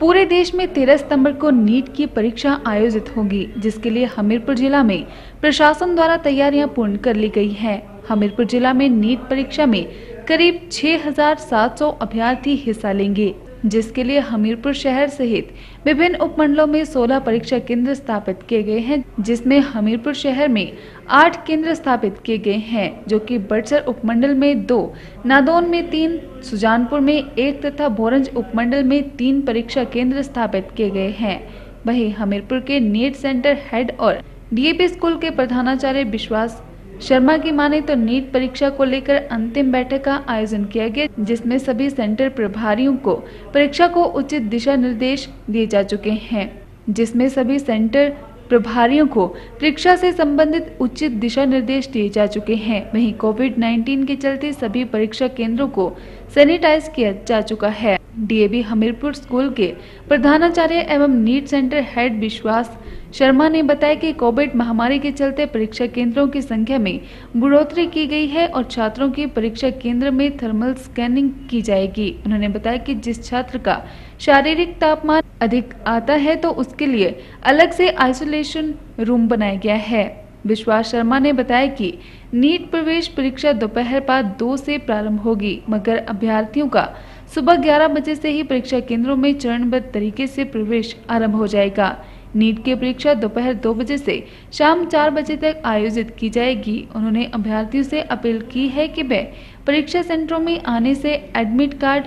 पूरे देश में 13 सितंबर को नीट की परीक्षा आयोजित होगी जिसके लिए हमीरपुर जिला में प्रशासन द्वारा तैयारियाँ पूर्ण कर ली गई है। हमीरपुर जिला में नीट परीक्षा में करीब 6,700 अभ्यर्थी हिस्सा लेंगे। जिसके लिए हमीरपुर शहर सहित विभिन्न उपमंडलों में 16 परीक्षा केंद्र स्थापित किए गए हैं, जिसमें हमीरपुर शहर में आठ केंद्र स्थापित किए गए हैं, जो कि बड़सर उपमंडल में दो, नादौन में तीन, सुजानपुर में एक तथा भोरंज उपमंडल में तीन परीक्षा केंद्र स्थापित किए गए हैं। वहीं हमीरपुर के नीट सेंटर हेड और डीएपी स्कूल के प्रधानाचार्य विश्वास शर्मा की माने तो नीट परीक्षा को लेकर अंतिम बैठक का आयोजन किया गया, जिसमें सभी सेंटर प्रभारियों को परीक्षा को उचित दिशा निर्देश दिए जा चुके हैं, जिसमें सभी सेंटर प्रभारियों को परीक्षा से संबंधित उचित दिशा निर्देश दिए जा चुके हैं। वहीं कोविड 19 के चलते सभी परीक्षा केंद्रों को सैनिटाइज किया जा चुका है। डीएवी हमीरपुर स्कूल के प्रधानाचार्य एवं नीट सेंटर हेड विश्वास शर्मा ने बताया कि कोविड महामारी के चलते परीक्षा केंद्रों की संख्या में बढ़ोतरी की गई है और छात्रों की परीक्षा केंद्र में थर्मल स्कैनिंग की जाएगी। उन्होंने बताया कि जिस छात्र का शारीरिक तापमान अधिक आता है तो उसके लिए अलग से आइसोलेशन रूम बनाया गया है। विश्वास शर्मा ने बताया कि नीट प्रवेश परीक्षा दोपहर बाद दो से प्रारंभ होगी, मगर अभ्यर्थियों का सुबह 11 बजे से ही परीक्षा केंद्रों में चरणबद्ध तरीके से प्रवेश आरंभ हो जाएगा। नीट की परीक्षा दोपहर दो बजे से शाम चार बजे तक आयोजित की जाएगी। उन्होंने अभ्यर्थियों से अपील की है कि वे परीक्षा सेंटरों में आने से एडमिट कार्ड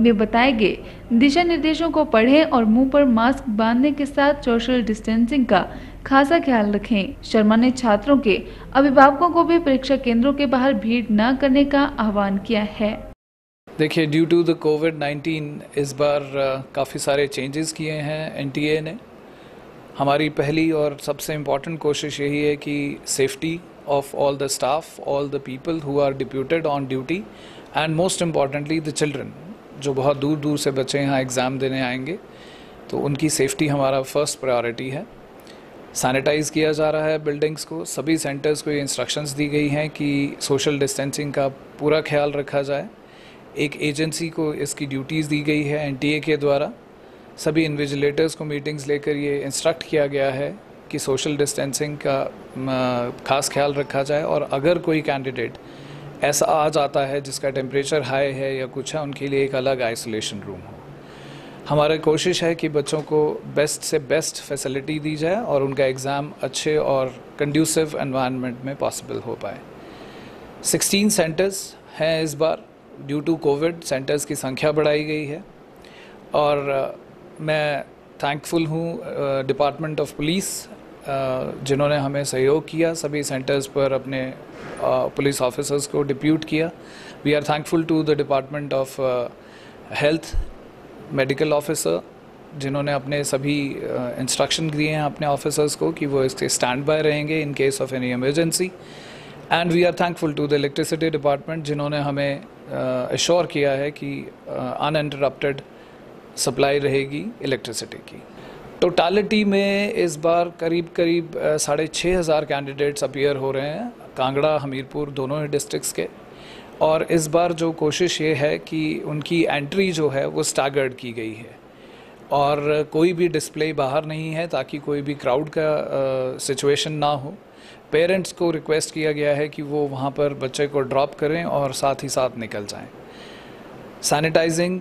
में बताए गए दिशा निर्देशों को पढ़ें और मुँह पर मास्क बांधने के साथ सोशल डिस्टेंसिंग का खासा ख्याल रखें। शर्मा ने छात्रों के अभिभावकों को भी परीक्षा केंद्रों के बाहर भीड़ न करने का आह्वान किया है। देखिए ड्यू टू द कोविड 19 इस बार काफ़ी सारे चेंजेस किए हैं एनटीए ने। हमारी पहली और सबसे इंपॉर्टेंट कोशिश यही है कि safety of all the staff all the people who are deputed on duty and most importantly the children जो बहुत दूर दूर से बच्चे यहाँ एग्ज़ाम देने आएँगे तो उनकी सेफ्टी हमारा फ़र्स्ट प्रायोरिटी है। सैनिटाइज़ किया जा रहा है बिल्डिंग्स को। सभी सेंटर्स को ये इंस्ट्रक्शंस दी गई हैं कि सोशल डिस्टेंसिंग का पूरा ख्याल रखा जाए। एक एजेंसी को इसकी ड्यूटीज़ दी गई है एनटीए के द्वारा। सभी इन्विजिलेटर्स को मीटिंग्स लेकर ये इंस्ट्रक्ट किया गया है कि सोशल डिस्टेंसिंग का खास ख्याल रखा जाए और अगर कोई कैंडिडेट ऐसा आ जाता है जिसका टेम्परेचर हाई है या कुछ है, उनके लिए एक अलग आइसोलेशन रूम हो। हमारा कोशिश है कि बच्चों को बेस्ट से बेस्ट फैसिलिटी दी जाए और उनका एग्ज़ाम अच्छे और कंड्यूसिव एनवायरनमेंट में पॉसिबल हो पाए। 16 सेंटर्स हैं इस बार। ड्यू टू कोविड सेंटर्स की संख्या बढ़ाई गई है। और मैं थैंकफुल हूँ डिपार्टमेंट ऑफ़ पुलिस जिन्होंने हमें सहयोग किया सभी सेंटर्स पर अपने पुलिस ऑफिसर्स को डिप्यूट किया। We are thankful to the department of health medical officer जिन्होंने अपने सभी इंस्ट्रक्शन दिए हैं अपने ऑफिसर्स को कि वो इसके स्टैंड बाय रहेंगे in case of any emergency and we are thankful to the electricity department जिन्होंने हमें अश्योर किया है कि अनइंटरप्टेड uh, सप्लाई रहेगी इलेक्ट्रिसिटी की। टोटालिटी में इस बार करीब करीब साढ़े छः हज़ार कैंडिडेट्स अपियर हो रहे हैं, कांगड़ा, हमीरपुर, दोनों ही डिस्ट्रिक्स के। और इस बार जो कोशिश ये है कि उनकी एंट्री जो है, वो स्टैगर्ड की गई है। और कोई भी डिस्प्ले बाहर नहीं है, ताकि कोई भी क्राउड का सिचुएशन ना हो। पेरेंट्स को रिक्वेस्ट किया गया है कि वो वहाँ पर बच्चे को ड्रॉप करें और साथ ही साथ निकल जाएँ। सैनिटाइजिंग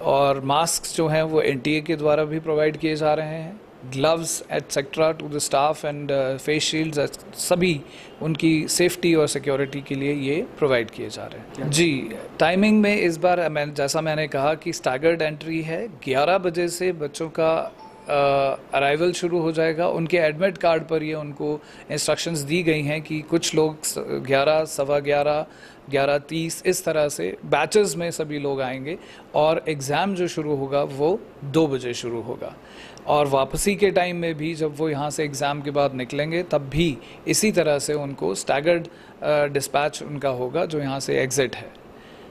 और मास्क जो हैं वो एनटीए के द्वारा भी प्रोवाइड किए जा रहे हैं। Gloves etcetera to the staff and face shield सभी उनकी सेफ्टी और सिक्योरिटी के लिए ये प्रोवाइड किए जा रहे हैं। जी टाइमिंग में इस बार मैं, जैसा मैंने कहा कि स्टैगर्ड एंट्री है। 11 बजे से बच्चों का अराइवल शुरू हो जाएगा। उनके एडमिट कार्ड पर ये उनको इंस्ट्रक्शंस दी गई हैं कि कुछ लोग ग्यारह, सवा ग्यारह ग्यारह तीस, इस तरह से बैचेस में सभी लोग आएँगे और एग्ज़ाम जो शुरू होगा वो दो बजे शुरू होगा। और वापसी के टाइम में भी जब वो यहाँ से एग्ज़ाम के बाद निकलेंगे, तब भी इसी तरह से उनको स्टैगर्ड डिस्पैच उनका होगा जो यहाँ से एग्ज़िट है।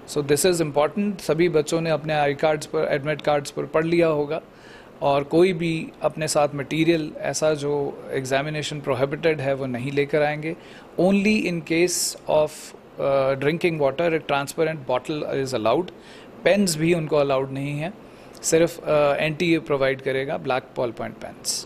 सो दिस इज़ इंपॉर्टेंट सभी बच्चों ने अपने आई कार्ड्स पर एडमिट कार्ड्स पर पढ़ लिया होगा। और कोई भी अपने साथ मटेरियल ऐसा जो एग्जामिनेशन प्रोहिबिटेड है, वो नहीं लेकर आएँगे। Only in case of drinking water एक transparent bottle is allowed pens भी उनको अलाउड नहीं है। सिर्फ़ एन टी ए प्रोवाइड करेगा ब्लैक पॉल पॉइंट पेन्स